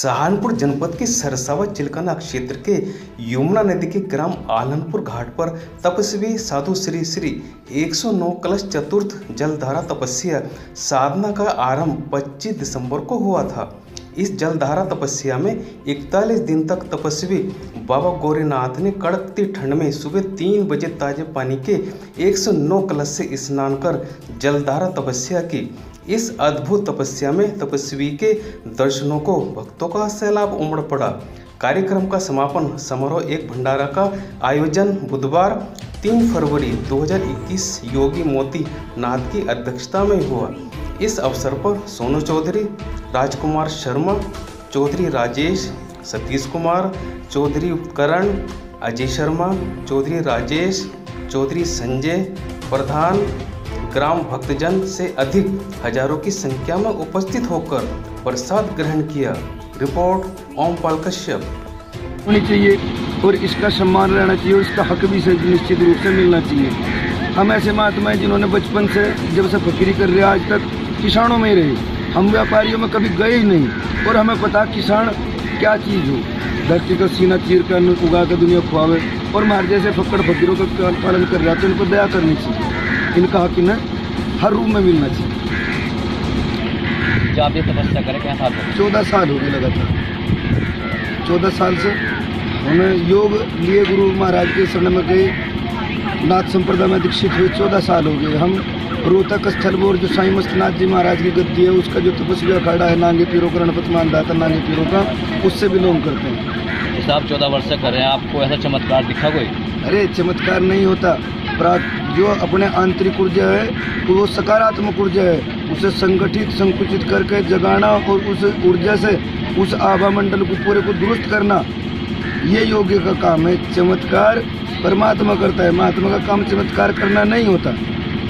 सहारनपुर जनपद के सरसावा चिलकाना क्षेत्र के यमुना नदी के ग्राम आलनपुर घाट पर तपस्वी साधु श्री श्री 109 कलश चतुर्थ जलधारा तपस्या साधना का आरंभ 25 दिसंबर को हुआ था। इस जलधारा तपस्या में 41 दिन तक तपस्वी बाबा गोरेनाथ ने कड़कती ठंड में सुबह तीन बजे ताजे पानी के 109 कलश से स्नान कर जलधारा तपस्या की। इस अद्भुत तपस्या में तपस्वी के दर्शनों को, भक्तों का सैलाब उमड़ पड़ा। कार्यक्रम का समापन समारोह एक भंडारा का आयोजन बुधवार 3 फरवरी 2021 योगी मोती नाथ की अध्यक्षता में हुआ। इस अवसर पर सोनू चौधरी, राजकुमार शर्मा, चौधरी राजेश, सतीश कुमार, चौधरी उपकरण अजय शर्मा, चौधरी राजेश, चौधरी संजय, प्रधान ग्राम भक्तजन से अधिक हज़ारों की संख्या में उपस्थित होकर प्रसाद ग्रहण किया। रिपोर्ट ओमपाल कश्यप। होनी चाहिए और इसका सम्मान रहना चाहिए और इसका हक भी निश्चित रूप से मिलना चाहिए। हम ऐसे महात्मा हैं जिन्होंने बचपन से, जब से फकीरी कर रहे आज तक किसानों में रहे। हम व्यापारियों में कभी गए ही नहीं और हमें पता किसान क्या चीज़ हो। धरती का सीना चीर कर उगा कर दुनिया खुआवे और हमारे जैसे फक्कड़ फकीरों का पालन कर रहा तो इनको दया करनी चाहिए। इनका हक इन्हें हर रूप में मिलना चाहिए। जो आप ये तपस्या करें क्या साल चौदह साल हो गए लगातार। चौदह साल से हमें योग लिए गुरु महाराज के शरण में गए। नाथ संप्रदाय में दीक्षित हुए चौदह साल हो गए। हम रोहतक स्थल और जो साई मस्तनाथ जी महाराज की गद्दी है उसका जो तपस्या अखाड़ा है नांगे पीरों का रणपत मानदाता नांगे पीरों का उससे बिलोंग करते हैं। आप चौदह वर्ष से कर रहे हैं। आपको ऐसा चमत्कार दिखा कोई? अरे चमत्कार नहीं होता। जो अपने आंतरिक ऊर्जा है वो सकारात्मक ऊर्जा है। उसे संगठित संकुचित करके जगाना और उस ऊर्जा से उस आभा मंडल को पूरे को दुरुस्त करना ये योग्य का काम है। चमत्कार परमात्मा करता है। महात्मा का काम चमत्कार करना नहीं होता।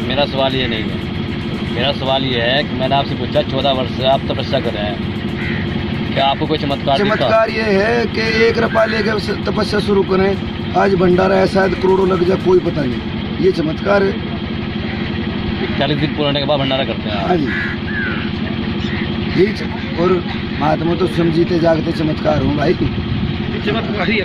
मेरा सवाल ये नहीं है। मेरा सवाल ये है कि मैंने आपसे पूछा चौदह वर्ष से आप तपस्या कर रहे हैं। क्या आपको कोई चमत्कार चमत्कार ये है कि एक रपा लेकर तपस्या शुरू करें। आज भंडारा है शायद करोड़ों लग जाए कोई पता नहीं। ये चमत्कार है। चालीस दिन पूरा होने के बाद भंडारा करते हैं हाँ जी। यही और महात्मा तो समझीते जागते चमत्कार हूँ भाई। चमत्कार ही